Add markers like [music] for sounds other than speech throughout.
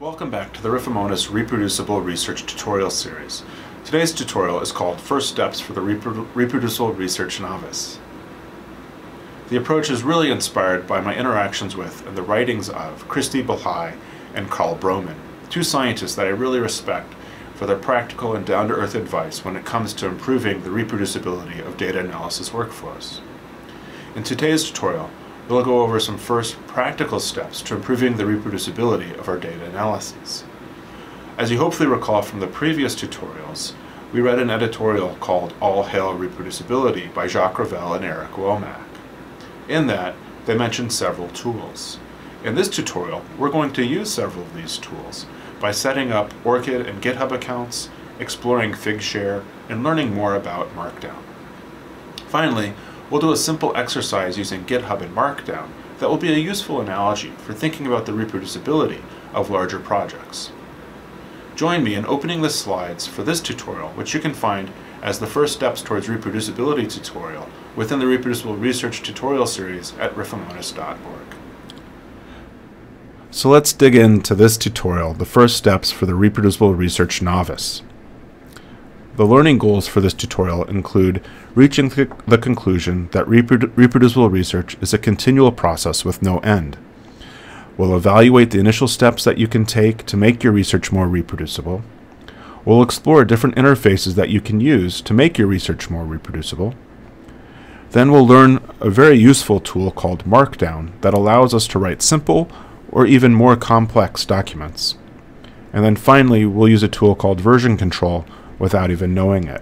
Welcome back to the Riffomonas Reproducible Research Tutorial Series. Today's tutorial is called First Steps for the Reprodu Reproducible Research Novice. The approach is really inspired by my interactions with and the writings of Christie Bahlai and Karl Broman, two scientists that I really respect for their practical and down-to-earth advice when it comes to improving the reproducibility of data analysis workflows. In today's tutorial, we'll go over some first practical steps to improving the reproducibility of our data analyses. As you hopefully recall from the previous tutorials, we read an editorial called All Hail Reproducibility by Jacques Ravel and Eric Wommack. In that, they mentioned several tools. In this tutorial, we're going to use several of these tools by setting up ORCID and GitHub accounts, exploring Figshare, and learning more about Markdown. Finally, we'll do a simple exercise using GitHub and Markdown that will be a useful analogy for thinking about the reproducibility of larger projects. Join me in opening the slides for this tutorial, which you can find as the first steps towards reproducibility tutorial within the Reproducible Research tutorial series at riffomonas.org. So let's dig into this tutorial, the first steps for the reproducible research novice. The learning goals for this tutorial include reaching the conclusion that reprodu reproducible research is a continual process with no end. We'll evaluate the initial steps that you can take to make your research more reproducible. We'll explore different interfaces that you can use to make your research more reproducible. Then we'll learn a very useful tool called Markdown that allows us to write simple or even more complex documents. And then finally, we'll use a tool called version control without even knowing it.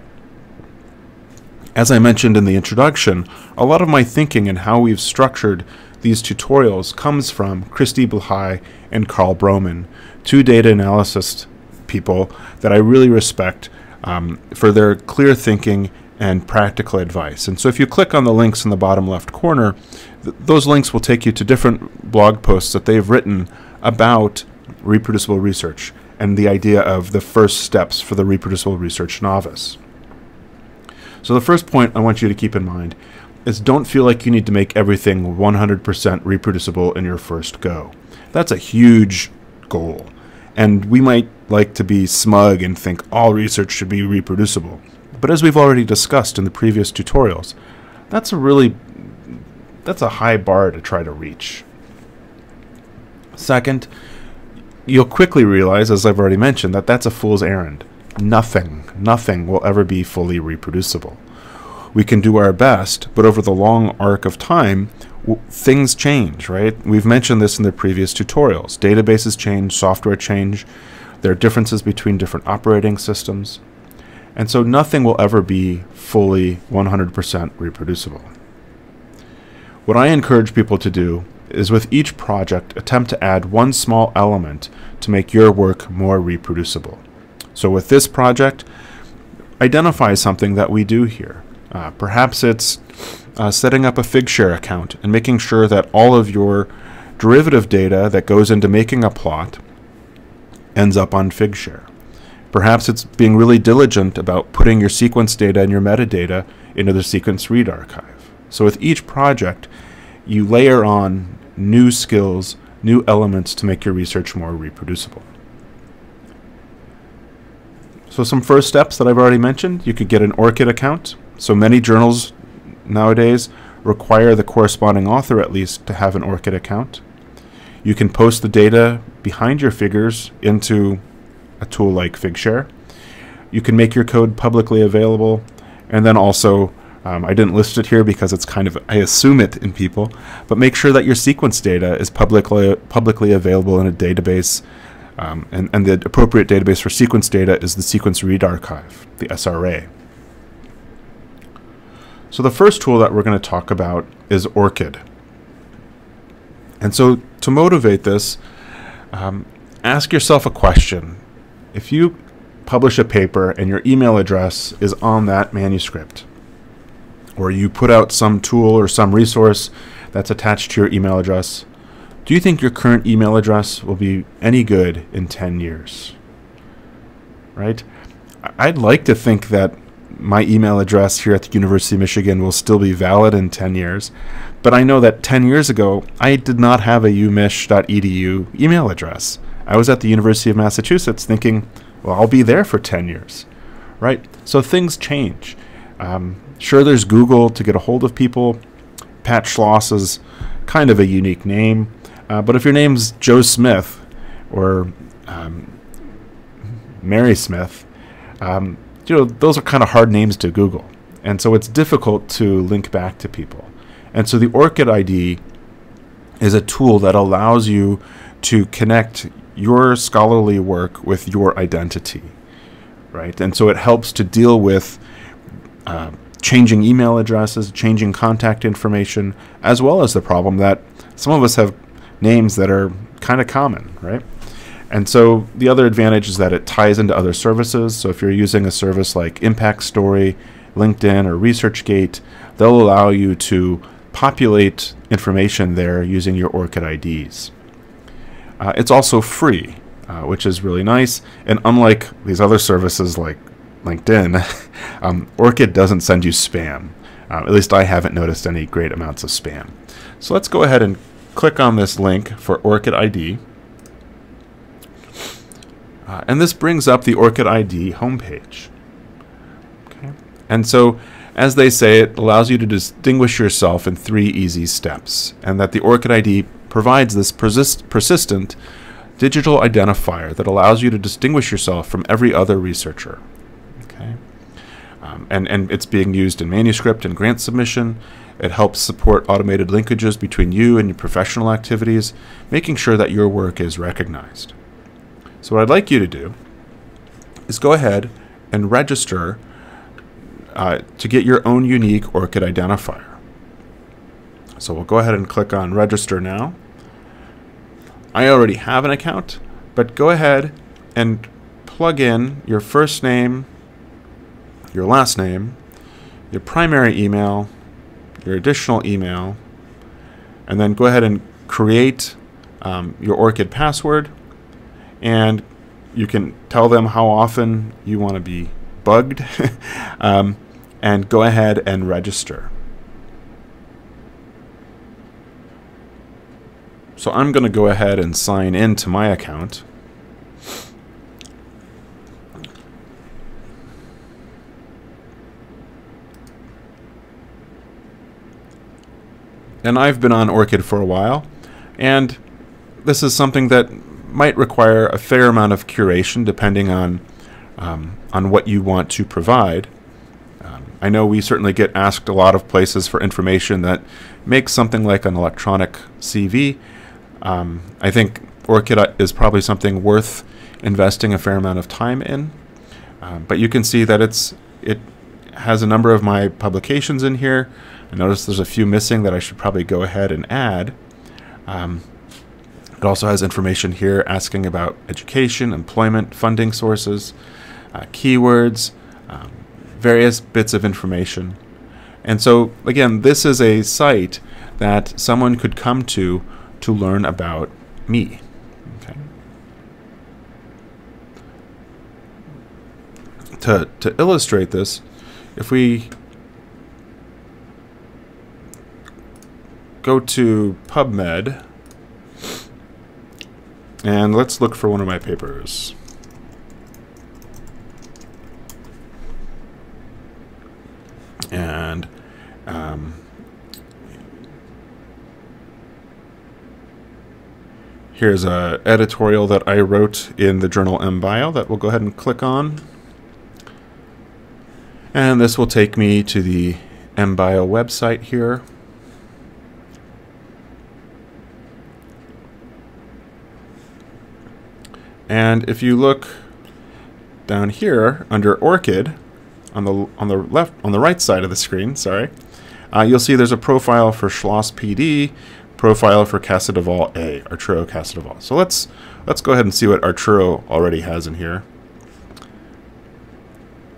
As I mentioned in the introduction, a lot of my thinking and how we've structured these tutorials comes from Christie Bahlai and Karl Broman, two data analysis people that I really respect um, for their clear thinking and practical advice. And so if you click on the links in the bottom left corner, th those links will take you to different blog posts that they've written about reproducible research and the idea of the first steps for the reproducible research novice. So the first point I want you to keep in mind is don't feel like you need to make everything 100% reproducible in your first go. That's a huge goal. And we might like to be smug and think all research should be reproducible. But as we've already discussed in the previous tutorials, that's a really that's a high bar to try to reach. Second, you'll quickly realize, as I've already mentioned, that that's a fool's errand. Nothing, nothing will ever be fully reproducible. We can do our best, but over the long arc of time, things change, right? We've mentioned this in the previous tutorials. Databases change, software change, there are differences between different operating systems. And so nothing will ever be fully 100% reproducible. What I encourage people to do is with each project attempt to add one small element to make your work more reproducible. So with this project, identify something that we do here. Uh, perhaps it's uh, setting up a Figshare account and making sure that all of your derivative data that goes into making a plot ends up on Figshare. Perhaps it's being really diligent about putting your sequence data and your metadata into the sequence read archive. So with each project, you layer on new skills, new elements to make your research more reproducible. So some first steps that I've already mentioned, you could get an ORCID account. So many journals nowadays require the corresponding author at least to have an ORCID account. You can post the data behind your figures into a tool like Figshare. You can make your code publicly available, and then also um, I didn't list it here because it's kind of, I assume it in people, but make sure that your sequence data is publicly, publicly available in a database. Um, and, and the appropriate database for sequence data is the Sequence Read Archive, the SRA. So the first tool that we're going to talk about is ORCID. And so to motivate this, um, ask yourself a question. If you publish a paper and your email address is on that manuscript, or you put out some tool or some resource that's attached to your email address, do you think your current email address will be any good in 10 years? Right? I'd like to think that my email address here at the University of Michigan will still be valid in 10 years. But I know that 10 years ago, I did not have a umich.edu email address. I was at the University of Massachusetts thinking, well, I'll be there for 10 years, right? So things change. Um, sure, there's Google to get a hold of people. Pat Schloss is kind of a unique name. Uh, but if your name's Joe Smith or um, Mary Smith, um, you know, those are kind of hard names to Google. And so it's difficult to link back to people. And so the ORCID ID is a tool that allows you to connect your scholarly work with your identity, right? And so it helps to deal with uh, changing email addresses, changing contact information, as well as the problem that some of us have names that are kind of common, right? And so the other advantage is that it ties into other services. So if you're using a service like Impact Story, LinkedIn, or ResearchGate, they'll allow you to populate information there using your ORCID IDs. Uh, it's also free, uh, which is really nice. And unlike these other services like LinkedIn, [laughs] um, ORCID doesn't send you spam. Uh, at least I haven't noticed any great amounts of spam. So let's go ahead and click on this link for ORCID ID. Uh, and this brings up the ORCID ID homepage. Okay. And so, as they say, it allows you to distinguish yourself in three easy steps, and that the ORCID ID provides this persist persistent digital identifier that allows you to distinguish yourself from every other researcher. Okay. Um, and, and it's being used in manuscript and grant submission. It helps support automated linkages between you and your professional activities, making sure that your work is recognized. So what I'd like you to do is go ahead and register uh, to get your own unique ORCID identifier. So we'll go ahead and click on register now. I already have an account, but go ahead and plug in your first name, your last name, your primary email, your additional email, and then go ahead and create um, your ORCID password and you can tell them how often you want to be bugged [laughs] um, and go ahead and register. So I'm going to go ahead and sign in to my account. And I've been on ORCID for a while, and this is something that might require a fair amount of curation depending on um, on what you want to provide. Um, I know we certainly get asked a lot of places for information that makes something like an electronic CV. Um, I think ORCID is probably something worth investing a fair amount of time in. Um, but you can see that it's it has a number of my publications in here. I notice there's a few missing that I should probably go ahead and add. Um, it also has information here asking about education, employment, funding sources, uh, keywords, um, various bits of information. And so, again, this is a site that someone could come to to learn about me. Okay. To, to illustrate this, if we go to PubMed, and let's look for one of my papers. And um, here's a editorial that I wrote in the journal mBio that we'll go ahead and click on. And this will take me to the mBio website here. And if you look down here under ORCID, on the on the left on the right side of the screen, sorry, uh, you'll see there's a profile for Schloss PD, profile for Casadevall A, Arturo Casadevall. So let's let's go ahead and see what Arturo already has in here.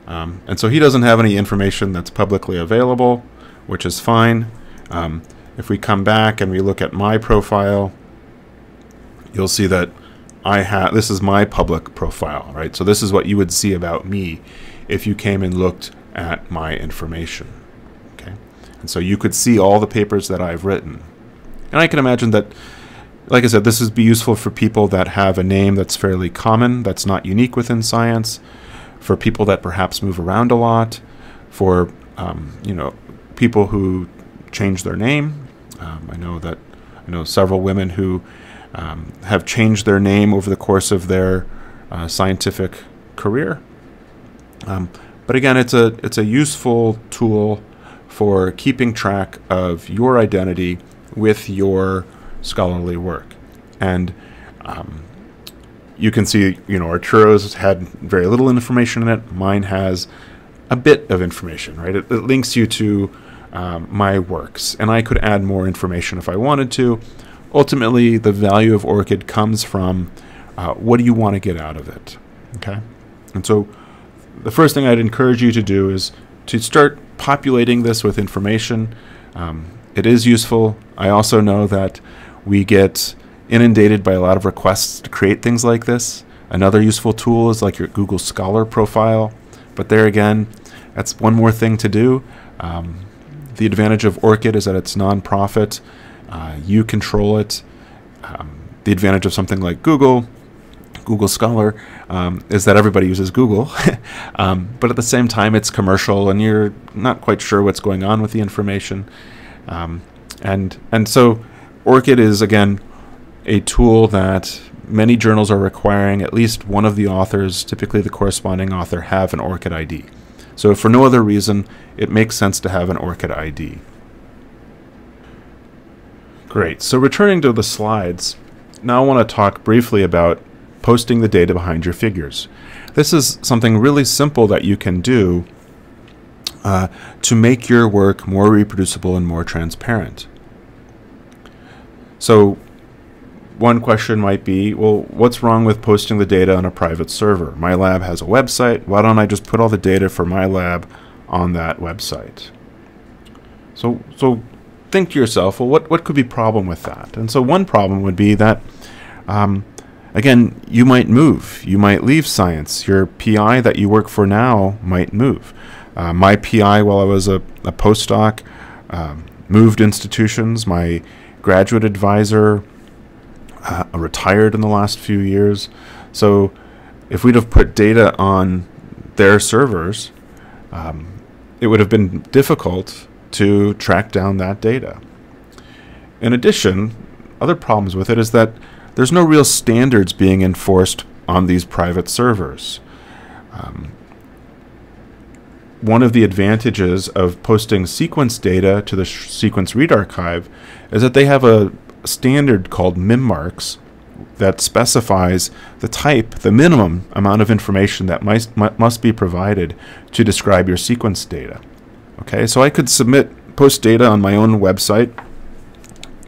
Um, and so he doesn't have any information that's publicly available, which is fine. Um, if we come back and we look at my profile, you'll see that I have this is my public profile, right? So this is what you would see about me if you came and looked at my information. Okay, and so you could see all the papers that I've written, and I can imagine that. Like I said, this would be useful for people that have a name that's fairly common, that's not unique within science, for people that perhaps move around a lot, for um, you know people who change their name. Um, I know that I know several women who um, have changed their name over the course of their uh, scientific career. Um, but again, it's a it's a useful tool for keeping track of your identity with your scholarly work, and um, you can see, you know, Arturo's had very little information in it. Mine has a bit of information, right? It, it links you to um, my works, and I could add more information if I wanted to. Ultimately, the value of ORCID comes from uh, what do you want to get out of it, okay? And so, the first thing I'd encourage you to do is to start populating this with information. Um, it is useful. I also know that we get inundated by a lot of requests to create things like this. Another useful tool is like your Google Scholar profile, but there again, that's one more thing to do. Um, the advantage of ORCID is that it's nonprofit. Uh, you control it. Um, the advantage of something like Google, Google Scholar, um, is that everybody uses Google. [laughs] um, but at the same time, it's commercial, and you're not quite sure what's going on with the information. Um, and and so, ORCID is again a tool that many journals are requiring at least one of the authors, typically the corresponding author, have an ORCID ID. So for no other reason, it makes sense to have an ORCID ID. Great, so returning to the slides, now I want to talk briefly about posting the data behind your figures. This is something really simple that you can do uh, to make your work more reproducible and more transparent. So one question might be, well, what's wrong with posting the data on a private server? My lab has a website. Why don't I just put all the data for my lab on that website? So, so think to yourself, well, what, what could be problem with that? And so one problem would be that, um, again, you might move. You might leave science. Your PI that you work for now might move. Uh, my PI, while I was a, a postdoc, um, moved institutions. My graduate advisor uh, retired in the last few years. So if we'd have put data on their servers, um, it would have been difficult to track down that data. In addition, other problems with it is that there's no real standards being enforced on these private servers. Um, one of the advantages of posting sequence data to the sequence read archive is that they have a standard called MIMARKS that specifies the type, the minimum amount of information that must, must be provided to describe your sequence data. Okay, so I could submit post data on my own website.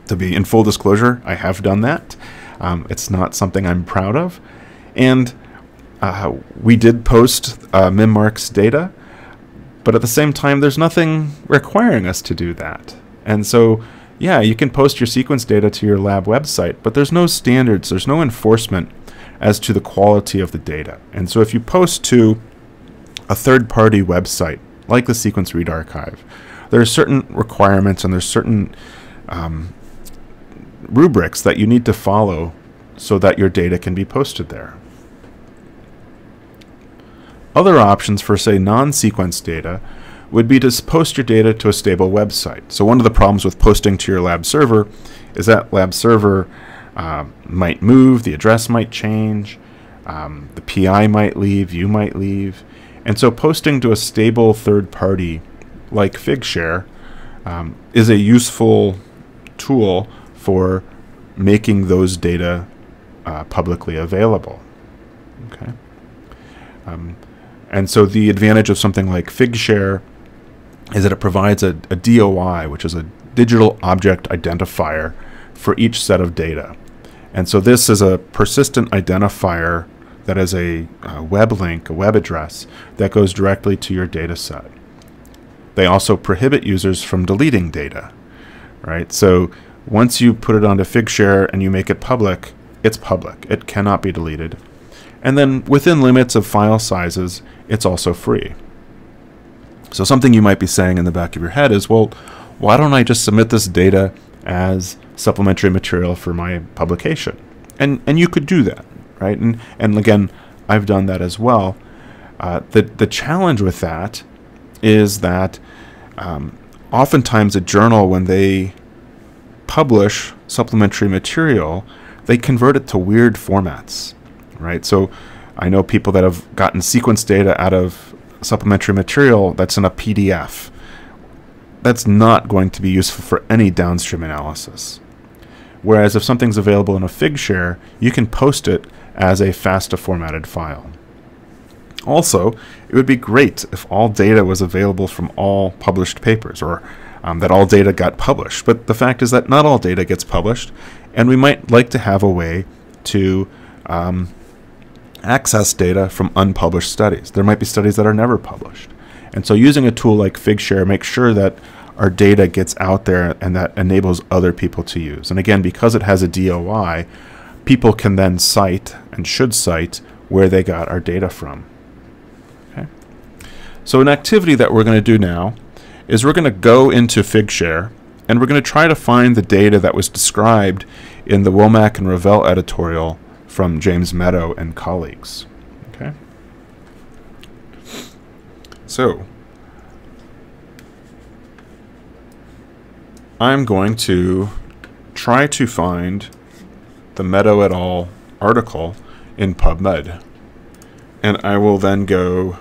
To be in full disclosure, I have done that. Um, it's not something I'm proud of. And uh, we did post uh, data, but at the same time, there's nothing requiring us to do that. And so yeah, you can post your sequence data to your lab website, but there's no standards, there's no enforcement as to the quality of the data. And so if you post to a third party website, like the Sequence Read Archive, there are certain requirements and there's certain um, rubrics that you need to follow so that your data can be posted there. Other options for, say, non sequence data would be to post your data to a stable website. So one of the problems with posting to your lab server is that lab server uh, might move, the address might change, um, the PI might leave, you might leave. And so posting to a stable third party like Figshare um, is a useful tool for making those data uh, publicly available. Okay. Um, and so the advantage of something like Figshare is that it provides a, a DOI, which is a digital object identifier for each set of data. And so this is a persistent identifier that is a, a, web link, a web address, that goes directly to your data set. They also prohibit users from deleting data, right? So once you put it onto Figshare and you make it public, it's public. It cannot be deleted. And then within limits of file sizes, it's also free. So something you might be saying in the back of your head is, well, why don't I just submit this data as supplementary material for my publication? And and you could do that, right? And and again, I've done that as well. Uh, the the challenge with that is that um, oftentimes a journal when they publish supplementary material, they convert it to weird formats, right? So I know people that have gotten sequence data out of supplementary material that's in a PDF. That's not going to be useful for any downstream analysis. Whereas if something's available in a Figshare, you can post it as a FASTA formatted file. Also, it would be great if all data was available from all published papers, or um, that all data got published. But the fact is that not all data gets published, and we might like to have a way to um, access data from unpublished studies. There might be studies that are never published. And so using a tool like Figshare makes sure that our data gets out there and that enables other people to use. And again, because it has a DOI, people can then cite and should cite where they got our data from. Okay. So an activity that we're going to do now is we're going to go into Figshare and we're going to try to find the data that was described in the Wommack and Ravel editorial from James Meadow and colleagues. Okay. So, I'm going to try to find the Meadow et al. article in PubMed. And I will then go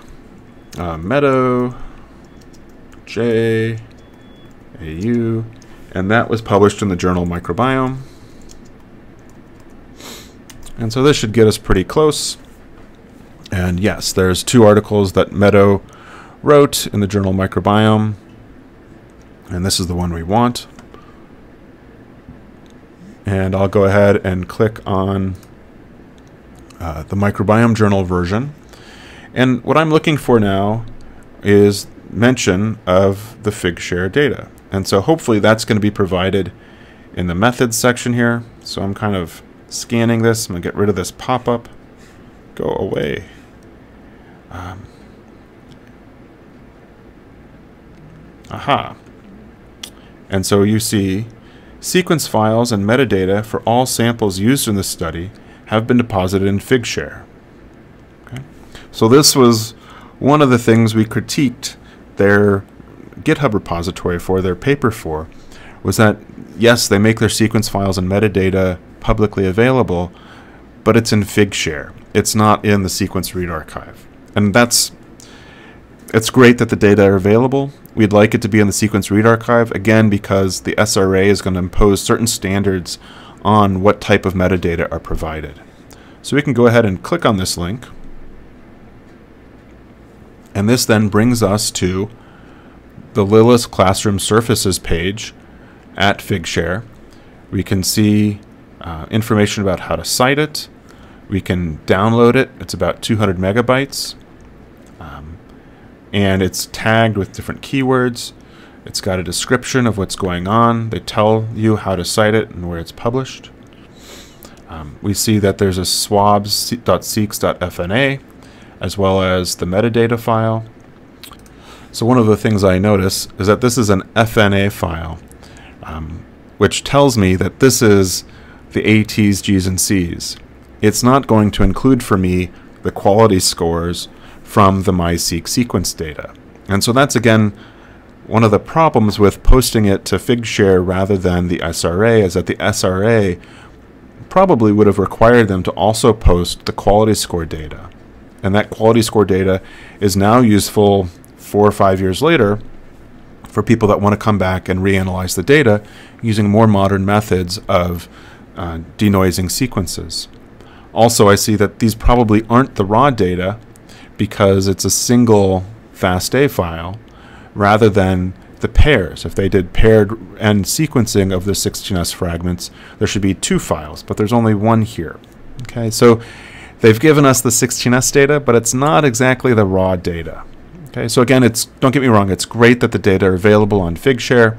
uh, Meadow, J, AU, and that was published in the journal Microbiome. And so this should get us pretty close. And yes, there's two articles that Meadow wrote in the journal Microbiome. And this is the one we want. And I'll go ahead and click on uh, the Microbiome Journal version. And what I'm looking for now is mention of the Figshare data. And so hopefully that's going to be provided in the methods section here. So I'm kind of scanning this. I'm going to get rid of this pop-up. Go away. Um, aha. And so you see sequence files and metadata for all samples used in this study have been deposited in Figshare. Okay. So this was one of the things we critiqued their GitHub repository for, their paper for, was that yes, they make their sequence files and metadata publicly available, but it's in Figshare. It's not in the sequence read archive. And that's it's great that the data are available. We'd like it to be in the sequence read archive, again, because the SRA is going to impose certain standards on what type of metadata are provided. So we can go ahead and click on this link. And this then brings us to the Lilith Classroom Surfaces page at Figshare. We can see uh, information about how to cite it. We can download it. It's about 200 megabytes. Um, and it's tagged with different keywords. It's got a description of what's going on. They tell you how to cite it and where it's published. Um, we see that there's a swabs.seqs.fna as well as the metadata file. So one of the things I notice is that this is an FNA file, um, which tells me that this is the ATs, Gs, and Cs. It's not going to include for me the quality scores from the MiSeq sequence data. And so that's again one of the problems with posting it to Figshare rather than the SRA is that the SRA probably would have required them to also post the quality score data. And that quality score data is now useful four or five years later for people that want to come back and reanalyze the data using more modern methods of uh, denoising sequences. Also, I see that these probably aren't the raw data because it's a single FASTA file rather than the pairs. If they did paired end sequencing of the 16S fragments, there should be two files, but there's only one here. Okay, so they've given us the 16S data, but it's not exactly the raw data. Okay, so again, it's don't get me wrong, it's great that the data are available on Figshare,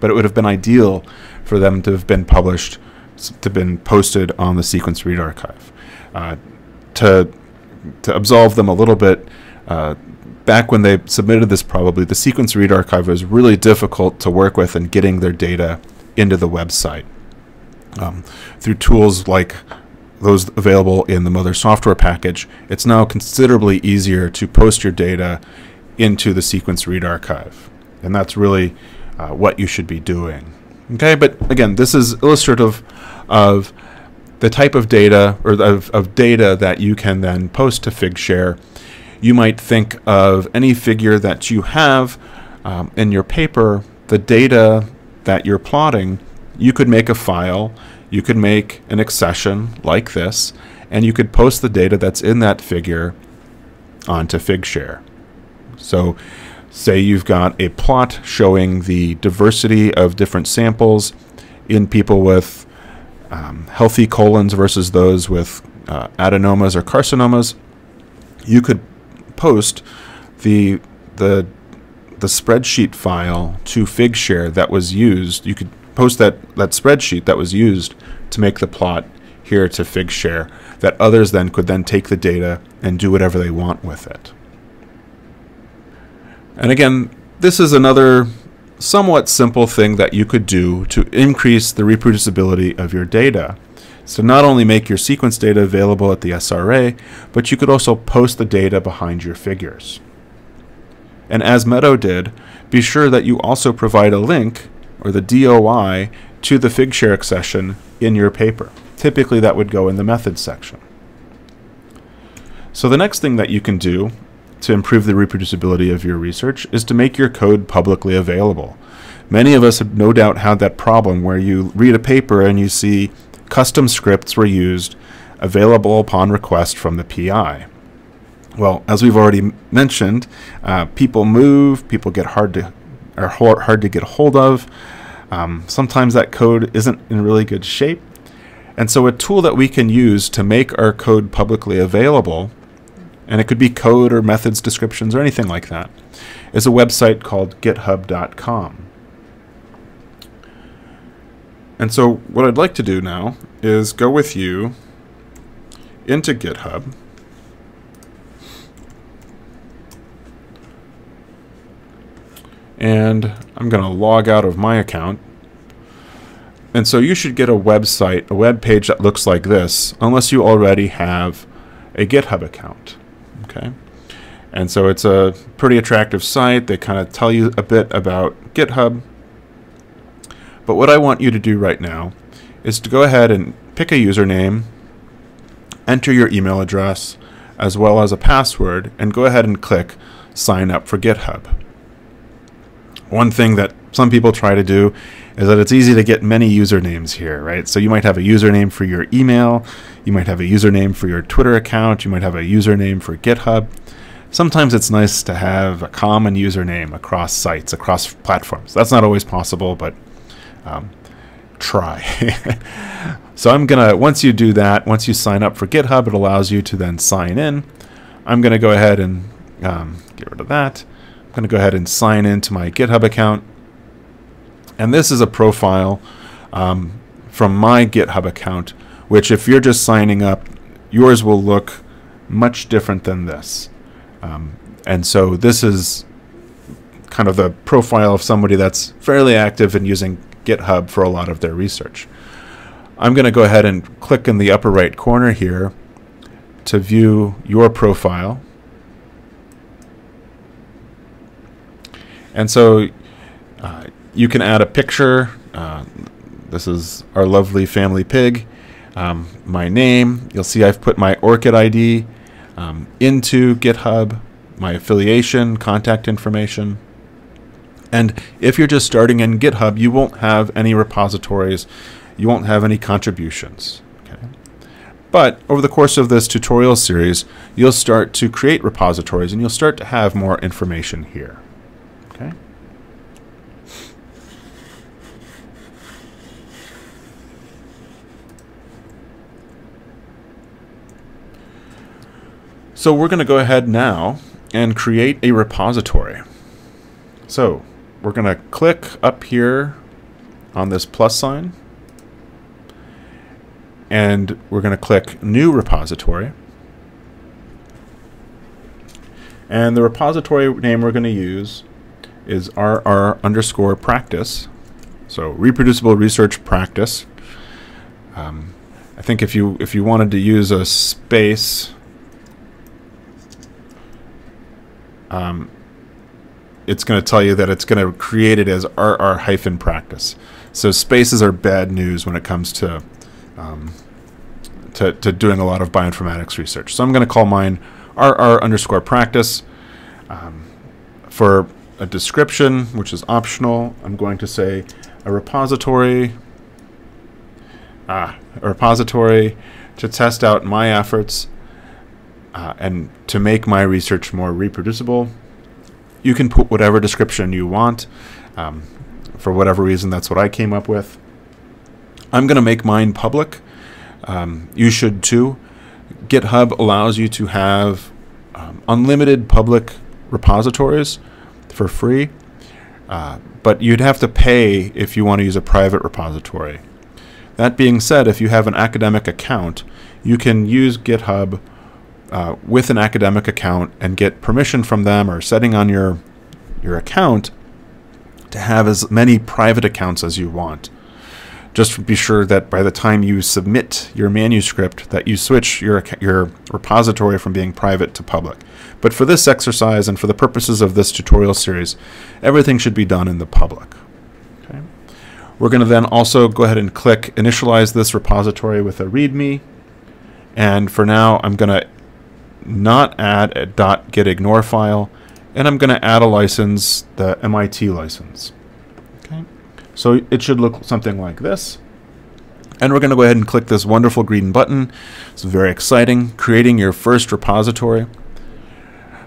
but it would have been ideal for them to have been published to been posted on the sequence read archive. Uh, to to absolve them a little bit, uh, back when they submitted this probably, the Sequence Read Archive was really difficult to work with in getting their data into the website. Um, through tools like those available in the mothur software package, it's now considerably easier to post your data into the Sequence Read Archive. And that's really uh, what you should be doing. Okay, but again, this is illustrative of the type of data or of, of data that you can then post to Figshare. You might think of any figure that you have um, in your paper, the data that you're plotting, you could make a file, you could make an accession like this, and you could post the data that's in that figure onto Figshare. So say you've got a plot showing the diversity of different samples in people with um, healthy colons versus those with uh, adenomas or carcinomas, you could post the the the spreadsheet file to Figshare that was used. You could post that that spreadsheet that was used to make the plot here to Figshare that others then could then take the data and do whatever they want with it. And again, this is another somewhat simple thing that you could do to increase the reproducibility of your data. So not only make your sequence data available at the SRA, but you could also post the data behind your figures. And as Meadow did, be sure that you also provide a link, or the DOI, to the Figshare accession in your paper. Typically that would go in the methods section. So the next thing that you can do to improve the reproducibility of your research is to make your code publicly available. Many of us have no doubt had that problem where you read a paper and you see custom scripts were used available upon request from the PI. Well, as we've already mentioned, uh, people move, people get hard to are hard to get hold of. Um, sometimes that code isn't in really good shape. And so a tool that we can use to make our code publicly available and it could be code or methods descriptions or anything like that, is a website called github.com. And so what I'd like to do now is go with you into GitHub. And I'm going to log out of my account. And so you should get a website, a web page that looks like this, unless you already have a GitHub account. Okay. And so it's a pretty attractive site. They kind of tell you a bit about GitHub. But what I want you to do right now is to go ahead and pick a username, enter your email address, as well as a password, and go ahead and click sign up for GitHub. One thing that some people try to do is that it's easy to get many usernames here, right? So you might have a username for your email, you might have a username for your Twitter account, you might have a username for GitHub. Sometimes it's nice to have a common username across sites, across platforms. That's not always possible, but um, try. [laughs] so I'm going to, once you do that, once you sign up for GitHub, it allows you to then sign in. I'm going to go ahead and um, get rid of that. I'm going to go ahead and sign into my GitHub account. And this is a profile um, from my GitHub account, which if you're just signing up, yours will look much different than this. Um, and so this is kind of the profile of somebody that's fairly active in using GitHub for a lot of their research. I'm going to go ahead and click in the upper right corner here to view your profile. And so uh, you can add a picture. Uh, this is our lovely family pig. Um, my name. You'll see I've put my ORCID ID um, into GitHub, my affiliation, contact information. And if you're just starting in GitHub, you won't have any repositories. You won't have any contributions. Okay? But over the course of this tutorial series, you'll start to create repositories and you'll start to have more information here. Okay? So we're going to go ahead now and create a repository. So we're going to click up here on this plus sign and we're going to click new repository And the repository name we're going to use is RR underscore practice. So reproducible research practice. Um, I think if you if you wanted to use a space, um, it's going to tell you that it's going to create it as RR hyphen practice. So spaces are bad news when it comes to, um, to to doing a lot of bioinformatics research. So I'm going to call mine RR underscore practice. Um, for a description, which is optional, I'm going to say a repository, ah, a repository to test out my efforts uh, and to make my research more reproducible. You can put whatever description you want. Um, for whatever reason, that's what I came up with. I'm going to make mine public. Um, you should too. GitHub allows you to have um, unlimited public repositories for free, uh, but you'd have to pay if you want to use a private repository. That being said, if you have an academic account, you can use GitHub uh, with an academic account and get permission from them or setting on your your account to have as many private accounts as you want. Just be sure that by the time you submit your manuscript that you switch your your repository from being private to public. But for this exercise and for the purposes of this tutorial series, everything should be done in the public. Okay. We're going to then also go ahead and click initialize this repository with a README. And for now, I'm going to not add a .gitignore file, and I'm going to add a license, the MIT license. Okay. So it should look something like this. And we're going to go ahead and click this wonderful green button. It's very exciting, creating your first repository.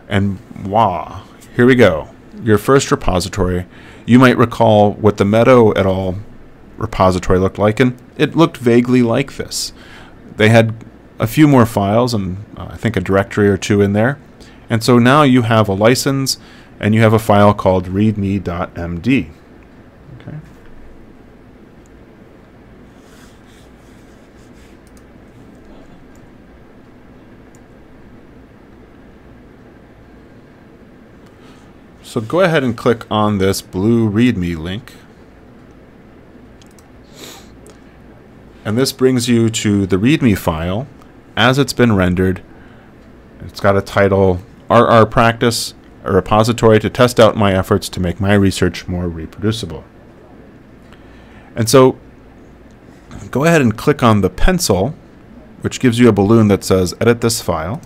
And wow, here we go. Your first repository. You might recall what the Meadow et al. repository looked like, and it looked vaguely like this. They had a few more files and uh, I think a directory or two in there. And so now you have a license and you have a file called readme.md. Okay. So go ahead and click on this blue README link. And this brings you to the README file as it's been rendered. It's got a title RR Practice, a repository to test out my efforts to make my research more reproducible. And so go ahead and click on the pencil, which gives you a balloon that says edit this file.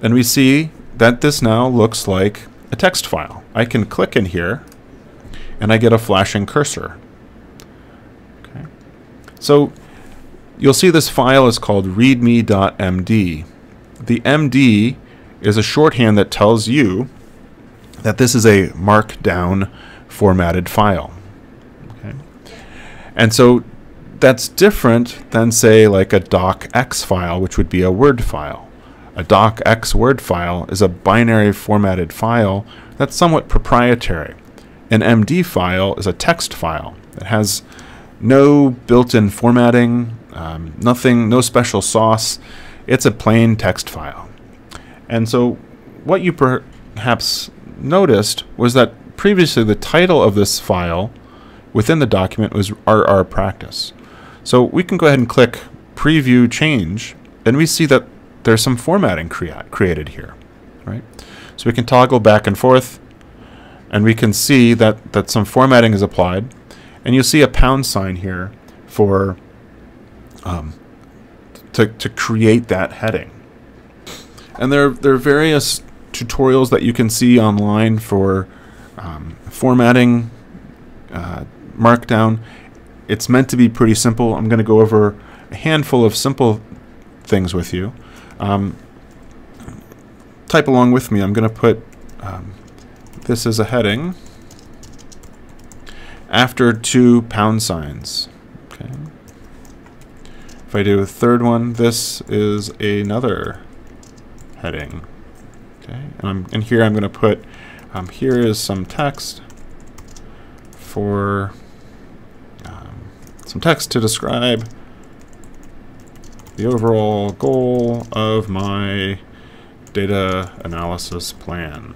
And we see that this now looks like a text file. I can click in here and I get a flashing cursor. Okay. So you'll see this file is called readme.md. The MD is a shorthand that tells you that this is a markdown formatted file. Okay. And so that's different than say like a docx file, which would be a Word file. A docx Word file is a binary formatted file that's somewhat proprietary. An MD file is a text file. It has no built-in formatting, um, nothing, no special sauce. It's a plain text file. And so what you perhaps noticed was that previously the title of this file within the document was RR practice. So we can go ahead and click preview change and we see that there's some formatting crea created here, right? So we can toggle back and forth, and we can see that, that some formatting is applied. And you'll see a pound sign here for um, to, to create that heading. And there, there are various tutorials that you can see online for um, formatting uh, Markdown. It's meant to be pretty simple. I'm going to go over a handful of simple things with you. Um, type along with me. I'm going to put um, this as a heading after two pound signs. If I do a third one, this is another heading. Okay, and, I'm, and here I'm going to put, um, here is some text for um, some text to describe the overall goal of my data analysis plan.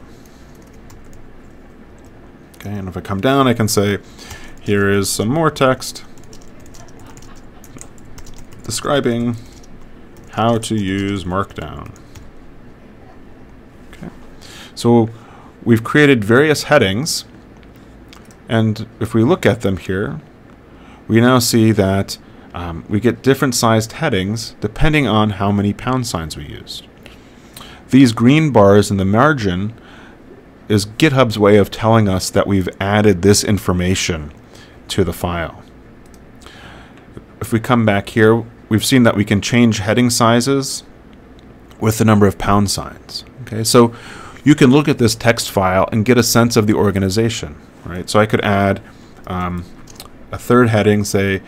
Okay, and if I come down, I can say, here is some more text describing how to use Markdown. Okay, so we've created various headings, and if we look at them here, we now see that um, we get different sized headings depending on how many pound signs we used. These green bars in the margin is GitHub's way of telling us that we've added this information to the file. If we come back here, we've seen that we can change heading sizes with the number of pound signs. Okay, so you can look at this text file and get a sense of the organization, right? So I could add um, a third heading, say,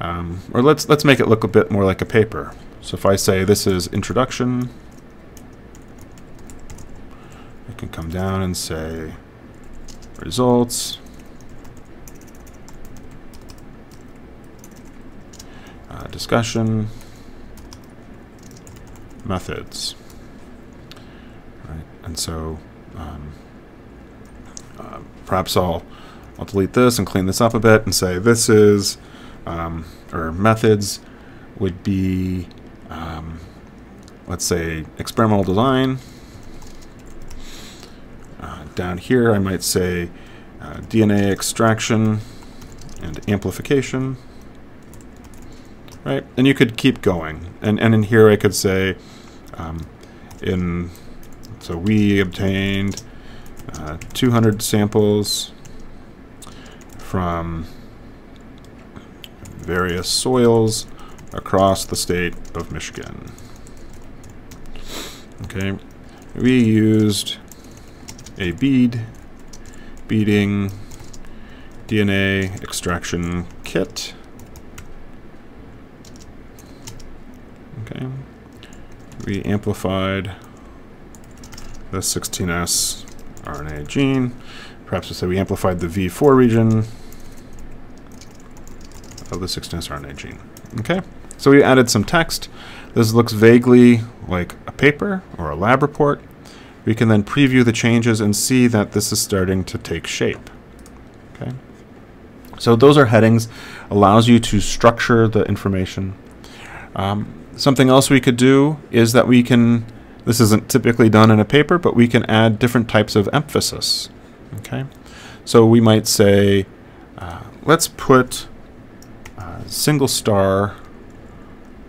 um, or let's let's make it look a bit more like a paper. So if I say this is introduction, I can come down and say results. Uh, discussion. Methods. Right and so um, uh, perhaps I'll I'll delete this and clean this up a bit and say this is um, or methods would be um, let's say experimental design. Uh, down here I might say uh, DNA extraction and amplification right? And you could keep going. And, and in here I could say, um, in, so we obtained uh, 200 samples from various soils across the state of Michigan. Okay, we used a bead beating DNA extraction kit Okay. We amplified the 16S RNA gene. Perhaps we say we amplified the V4 region of the 16S RNA gene. Okay. So we added some text. This looks vaguely like a paper or a lab report. We can then preview the changes and see that this is starting to take shape. Okay. So those are headings, allows you to structure the information. Um, Something else we could do is that we can, this isn't typically done in a paper, but we can add different types of emphasis. Okay, so we might say, uh, let's put a single star.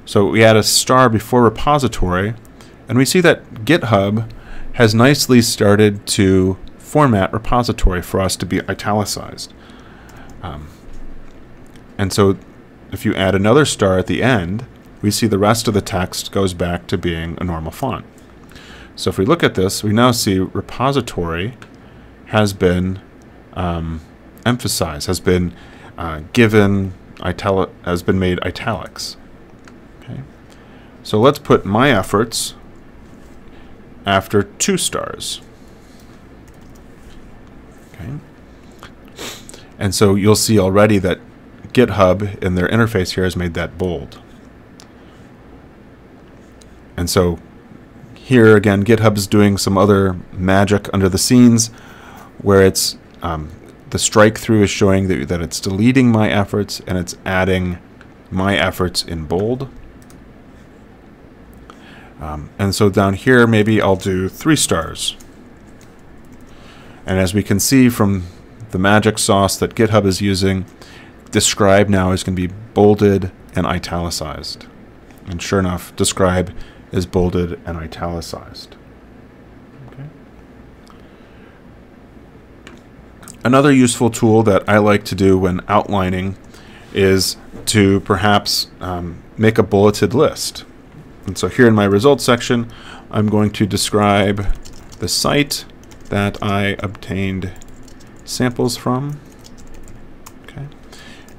So we add a star before repository, and we see that GitHub has nicely started to format repository for us to be italicized. Um, and so if you add another star at the end, we see the rest of the text goes back to being a normal font. So if we look at this, we now see repository has been um, emphasized, has been uh, given italic, has been made italics. Okay. So let's put my efforts after two stars. Okay. And so you'll see already that GitHub in their interface here has made that bold. And so here again, GitHub is doing some other magic under the scenes where it's um, the strike through is showing that, that it's deleting my efforts and it's adding my efforts in bold. Um, and so down here, maybe I'll do three stars. And as we can see from the magic sauce that GitHub is using, describe now is going to be bolded and italicized. And sure enough, describe is bolded and italicized. Another useful tool that I like to do when outlining is to perhaps um, make a bulleted list. And so here in my results section, I'm going to describe the site that I obtained samples from. Okay.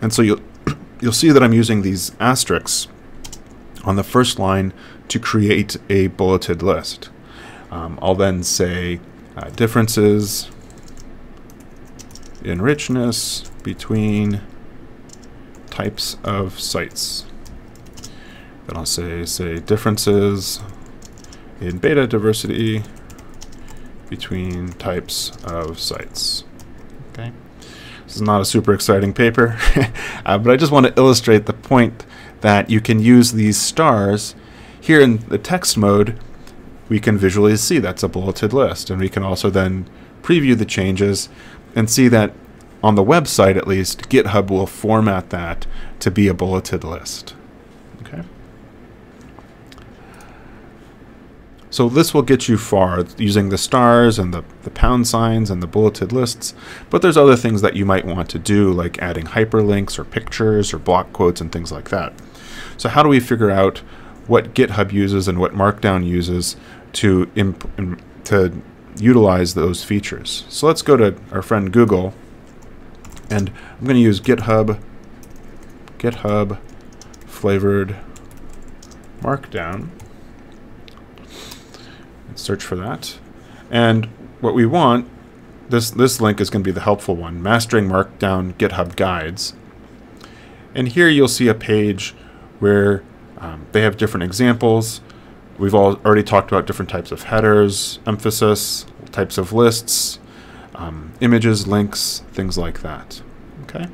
And so you'll, [clears throat] you'll see that I'm using these asterisks on the first line to create a bulleted list. Um, I'll then say uh, differences in richness between types of sites. Then I'll say say differences in beta diversity between types of sites. Okay. This is not a super exciting paper, [laughs] uh, but I just want to illustrate the point that you can use these stars. Here in the text mode, we can visually see that's a bulleted list, and we can also then preview the changes and see that on the website at least, GitHub will format that to be a bulleted list. Okay. So this will get you far using the stars and the, the pound signs and the bulleted lists, but there's other things that you might want to do like adding hyperlinks or pictures or block quotes and things like that. So how do we figure out what GitHub uses and what Markdown uses to, to utilize those features? So let's go to our friend Google and I'm going to use GitHub, GitHub flavored Markdown. Let's search for that. And what we want, this, this link is going to be the helpful one, Mastering Markdown GitHub Guides. And here you'll see a page where um, they have different examples. We've all already talked about different types of headers, emphasis, types of lists, um, images, links, things like that. Okay.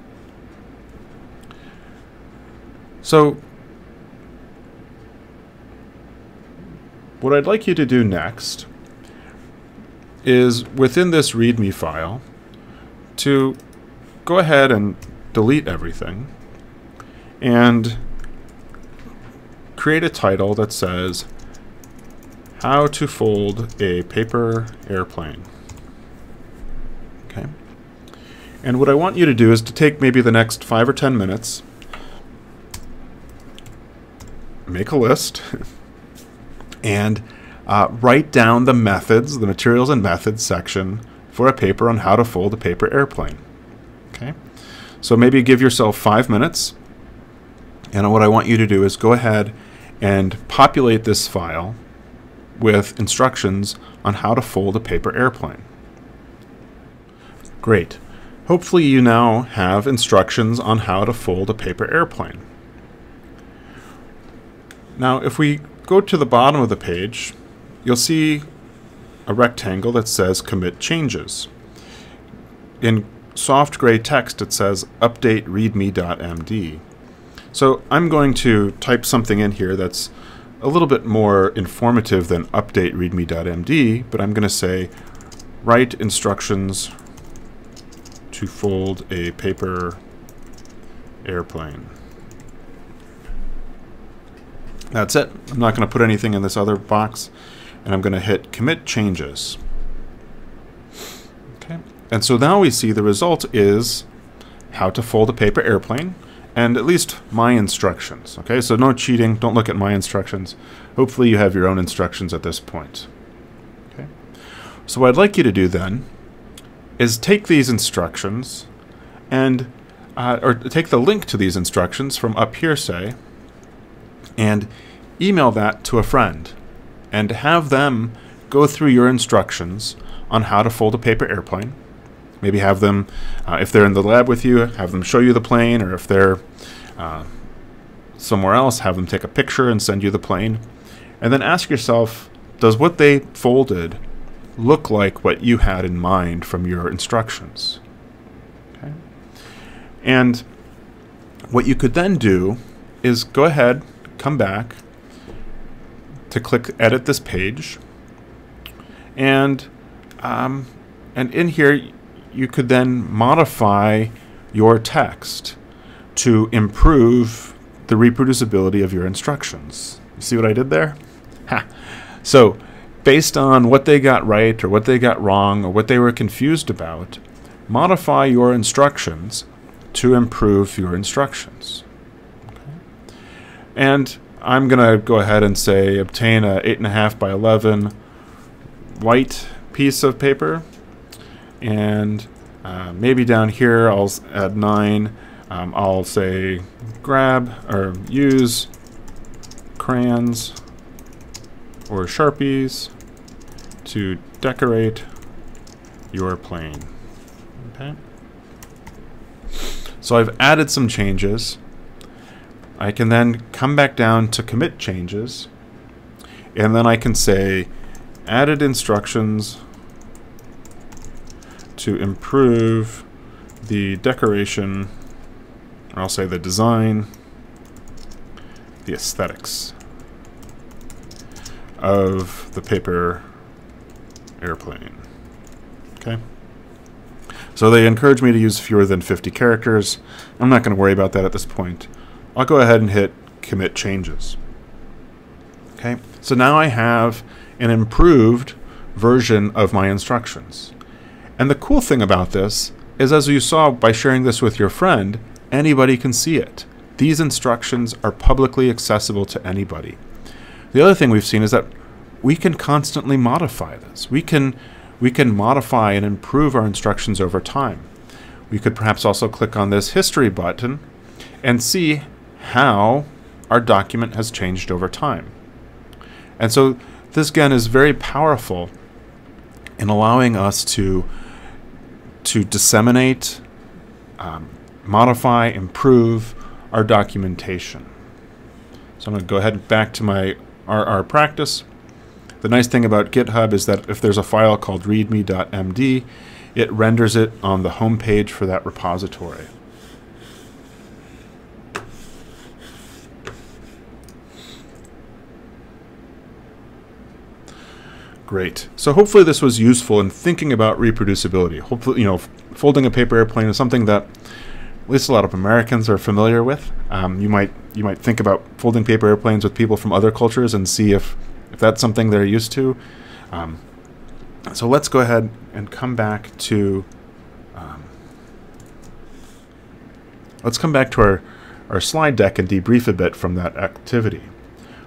So what I'd like you to do next is within this README file to go ahead and delete everything and create a title that says how to fold a paper airplane. Okay. And what I want you to do is to take maybe the next five or ten minutes, make a list, [laughs] and uh, write down the methods, the materials and methods section for a paper on how to fold a paper airplane. Okay. So maybe give yourself five minutes. And what I want you to do is go ahead and populate this file with instructions on how to fold a paper airplane. Great. Hopefully you now have instructions on how to fold a paper airplane. Now if we go to the bottom of the page, you'll see a rectangle that says commit changes. In soft gray text it says update readme.md. So I'm going to type something in here that's a little bit more informative than update readme.md, but I'm going to say write instructions to fold a paper airplane. That's it. I'm not going to put anything in this other box, and I'm going to hit commit changes. Okay, and so now we see the result is how to fold a paper airplane, and at least my instructions. Okay, so no cheating. Don't look at my instructions. Hopefully you have your own instructions at this point. Okay, so what I'd like you to do then is take these instructions and uh, or take the link to these instructions from up here, say, and email that to a friend and have them go through your instructions on how to fold a paper airplane. Maybe have them, uh, if they're in the lab with you, have them show you the plane, or if they're uh, somewhere else, have them take a picture and send you the plane. And then ask yourself, does what they folded look like what you had in mind from your instructions. Okay? And what you could then do is go ahead, come back to click edit this page, and um, and in here you could then modify your text to improve the reproducibility of your instructions. You see what I did there? Ha. So based on what they got right or what they got wrong or what they were confused about, modify your instructions to improve your instructions. Okay. And I'm going to go ahead and say obtain a 8.5 by 11 white piece of paper. And uh, maybe down here I'll add 9. Um, I'll say grab or use crayons or Sharpies to decorate your plane. Okay. So I've added some changes. I can then come back down to commit changes. and then I can say added instructions to improve the decoration, or I'll say the design, the aesthetics of the paper airplane. Okay. So they encourage me to use fewer than 50 characters. I'm not going to worry about that at this point. I'll go ahead and hit commit changes. Okay, so now I have an improved version of my instructions. And the cool thing about this is as you saw by sharing this with your friend, anybody can see it. These instructions are publicly accessible to anybody. The other thing we've seen is that we can constantly modify this. We can we can modify and improve our instructions over time. We could perhaps also click on this history button and see how our document has changed over time. And so this again is very powerful in allowing us to to disseminate, um, modify, improve our documentation. So I'm going to go ahead and back to my our practice. The nice thing about GitHub is that if there's a file called readme.md, it renders it on the home page for that repository. Great. So hopefully this was useful in thinking about reproducibility. Hopefully, you know, folding a paper airplane is something that at least a lot of Americans are familiar with. Um, you might you might think about folding paper airplanes with people from other cultures and see if if that's something they're used to. Um, so let's go ahead and come back to um, let's come back to our, our slide deck and debrief a bit from that activity.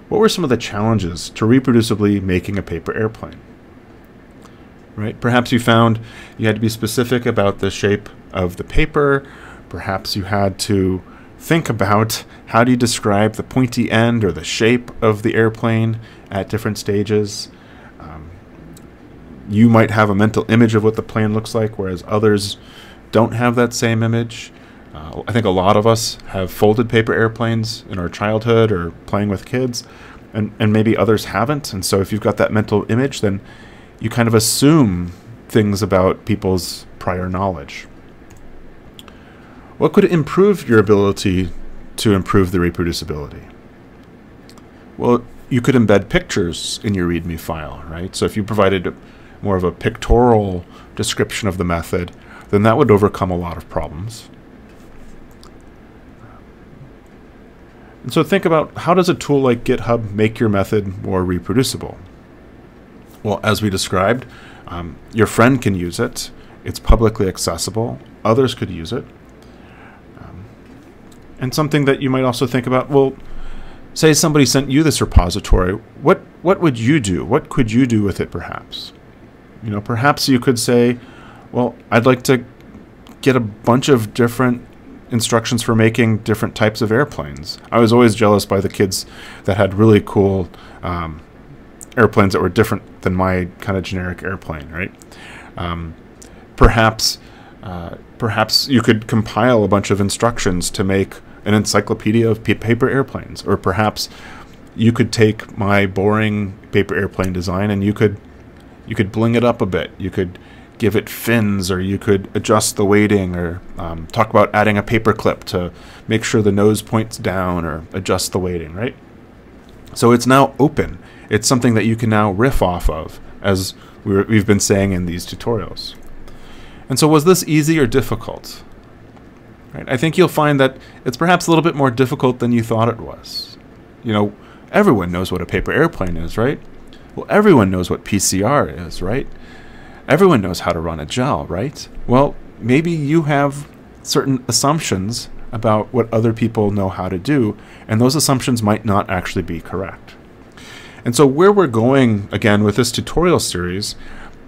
What were some of the challenges to reproducibly making a paper airplane? Right? Perhaps you found you had to be specific about the shape of the paper. Perhaps you had to think about how do you describe the pointy end or the shape of the airplane at different stages. Um, you might have a mental image of what the plane looks like, whereas others don't have that same image. Uh, I think a lot of us have folded paper airplanes in our childhood or playing with kids, and, and maybe others haven't. And so if you've got that mental image, then you kind of assume things about people's prior knowledge. What could improve your ability to improve the reproducibility? Well, you could embed pictures in your README file, right? So if you provided more of a pictorial description of the method, then that would overcome a lot of problems. And so think about how does a tool like GitHub make your method more reproducible? Well, as we described, um, your friend can use it. It's publicly accessible. Others could use it. Um, and something that you might also think about, well, say somebody sent you this repository, what what would you do? What could you do with it perhaps? You know, perhaps you could say, well, I'd like to get a bunch of different instructions for making different types of airplanes. I was always jealous by the kids that had really cool um, airplanes that were different than my kind of generic airplane, right? Um, perhaps, uh, perhaps you could compile a bunch of instructions to make an encyclopedia of paper airplanes, or perhaps you could take my boring paper airplane design and you could you could bling it up a bit. You could give it fins, or you could adjust the weighting, or um, talk about adding a paper clip to make sure the nose points down, or adjust the weighting, right? So it's now open. It's something that you can now riff off of, as we we've been saying in these tutorials. And so was this easy or difficult? Right? I think you'll find that it's perhaps a little bit more difficult than you thought it was. You know, everyone knows what a paper airplane is, right? Well, everyone knows what PCR is, right? Everyone knows how to run a gel, right? Well, maybe you have certain assumptions about what other people know how to do, and those assumptions might not actually be correct. And so, where we're going again with this tutorial series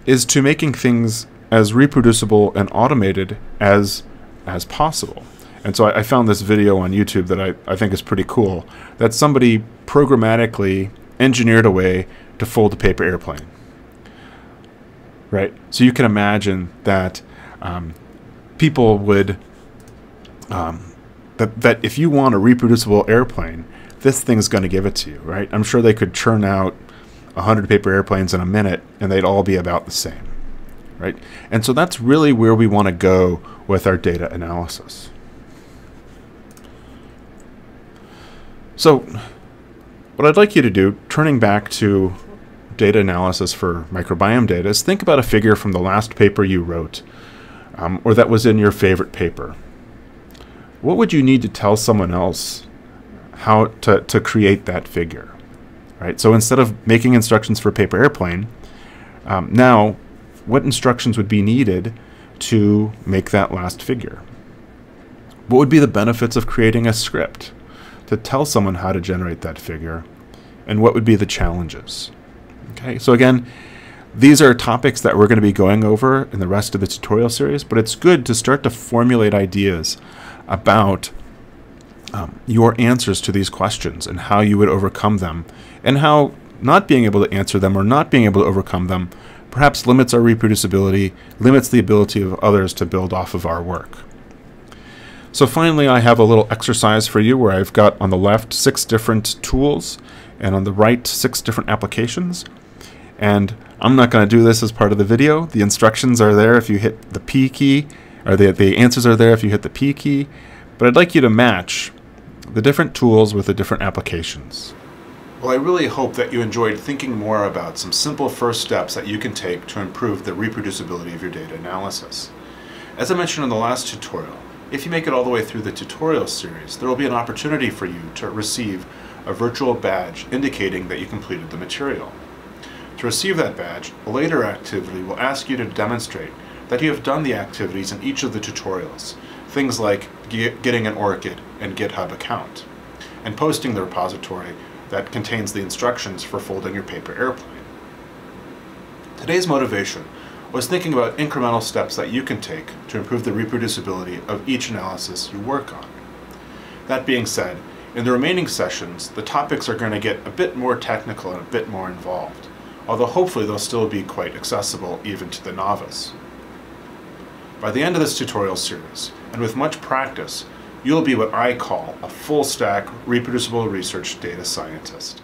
is to making things as reproducible and automated as as possible. And so I, I, found this video on YouTube that I, I think is pretty cool. That somebody programmatically engineered a way to fold a paper airplane. Right? So you can imagine that um, people would, um, that, that if you want a reproducible airplane, this thing's going to give it to you, right? I'm sure they could churn out 100 paper airplanes in a minute and they'd all be about the same. Right? And so that's really where we want to go with our data analysis. So, what I'd like you to do, turning back to data analysis for microbiome data, is think about a figure from the last paper you wrote um, or that was in your favorite paper. What would you need to tell someone else how to, to create that figure? Right. So instead of making instructions for paper airplane, um, now what instructions would be needed to make that last figure? What would be the benefits of creating a script to tell someone how to generate that figure? And what would be the challenges? Okay, so again, these are topics that we're going to be going over in the rest of the tutorial series, but it's good to start to formulate ideas about um, your answers to these questions and how you would overcome them, and how not being able to answer them or not being able to overcome them perhaps limits our reproducibility, limits the ability of others to build off of our work. So finally, I have a little exercise for you where I've got on the left six different tools and on the right six different applications. And I'm not going to do this as part of the video. The instructions are there if you hit the P key, or the, the answers are there if you hit the P key. But I'd like you to match the different tools with the different applications. Well, I really hope that you enjoyed thinking more about some simple first steps that you can take to improve the reproducibility of your data analysis. As I mentioned in the last tutorial, if you make it all the way through the tutorial series, there will be an opportunity for you to receive a virtual badge indicating that you completed the material. To receive that badge, a later activity will ask you to demonstrate that you have done the activities in each of the tutorials, things like getting an ORCID and GitHub account, and posting the repository that contains the instructions for folding your paper airplane. Today's motivation was thinking about incremental steps that you can take to improve the reproducibility of each analysis you work on. That being said, in the remaining sessions, the topics are going to get a bit more technical and a bit more involved although hopefully they'll still be quite accessible even to the novice. By the end of this tutorial series, and with much practice, you'll be what I call a full-stack reproducible research data scientist.